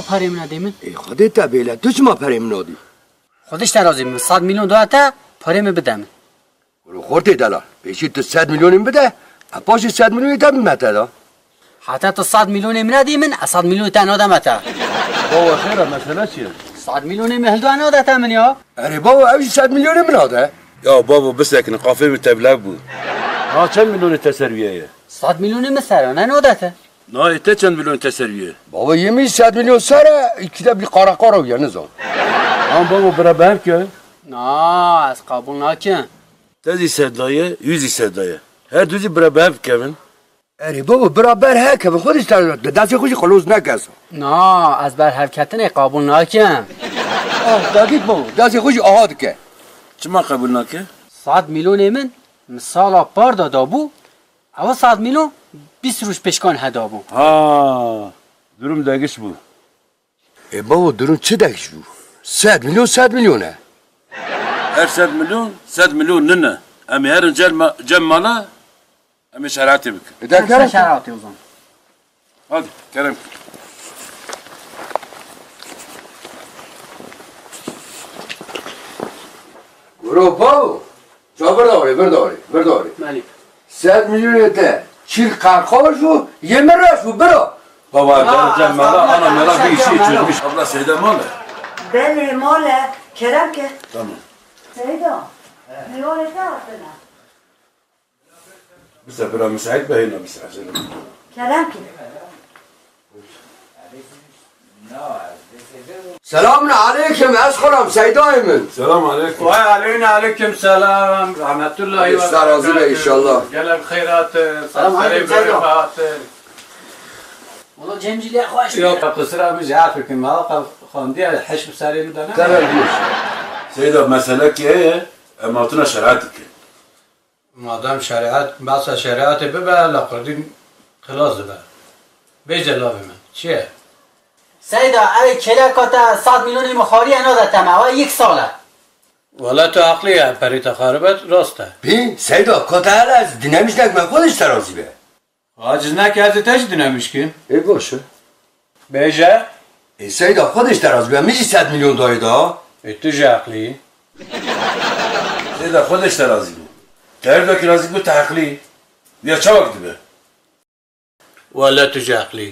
پره من ندی من ای خودت تبیله تو چما پریم نادی خودش ترازی من صد میلیون داده پره من بدم. برو خورتی دلال پیشی تو صد میلیونیم بده پاش صد میلیونی تا بیمته دا حتی تو صد میلیون من ندی من صد میلیون تا نادم تا بابا خیره مسئله چیه؟ صد میلیون من هل دو نادم من یا اره بابا اوی صد میلیونی من آده یا بابا بس لكن قافه متبلغ بود. ها چند میلیون تسرویه صد میلیون من سرانه نادته نه ته چند میلیون تسرویه بابا یه می صد میلیون سره ایکی بی قارا قارا یا نزان هم بابا برا بهم که؟ نه از قبول نکن. تزی صدایه یوزی صدایه هر دوزی برا بهم کمن اره بابا برابر ها که به خودش تر دست خوشی خلوص نکس. نه از بر حرکتن قبول نکن. آه دادید بابا دست خوشی آهاد که. چما قبول نکه؟ صد میلیون من مثال پار دادا بو. او صد میلیون بیست روش پشکان هدا بو. ها durum دگش بود ای بابا درون چه دکش بو؟ صد میلیون صد میلیونه. هر صد میلیون صد میلیون ننه امی هر جل جم مالا امی شرعتی بکن. در کرم شرایطی اوزان hadi Kerem برو بابا جا برداری برداری برداری قرقاشو Сад миллионите. Чирка хожу, емерашу, бро. Baba derece mela ana mela bir işi çözmüş. Abla Seyda mole. Ben mole Kerem ke. Tamam. Seyda. Ne oldu aklına? Bir sefer müsait beyine bir sefer. Kerem ke. No, this is سلام عليكم أسخرم سيدايمن سلام عليكم وعلينا عليكم سلام. رحمة الله وبركاته إن شاء الله جل خيرات سلام عليكم والله جيم جيلي أخوة يا قصر أبي جعفرك ما خاندي حشم سالي مدنا ترى الجيش سيدة مسألك إيه ما تنا شرعتك ما دام شريعت بعد شريعتي ببقى لقردين خلاص بقى بيجي الله بمن شيء سیدا ای کلکاتا صد میلیون مخاری نادتم او یک ساله. ولی تو عقلیه پری تخاربت راسته بی سیدا کتال از دینمیش نک من خودش ترازی به. عاجز نکردی تش دینمیش کن ای باشه. بیجه؟ ای سیدا خودش ترازی به. میشی صد میلیون دایی دا؟ تو جه عقلی؟ seyde خودش ترازی بود تهر ki razı bu tahkli ya çabuk dibe ولی تو جه عقلی.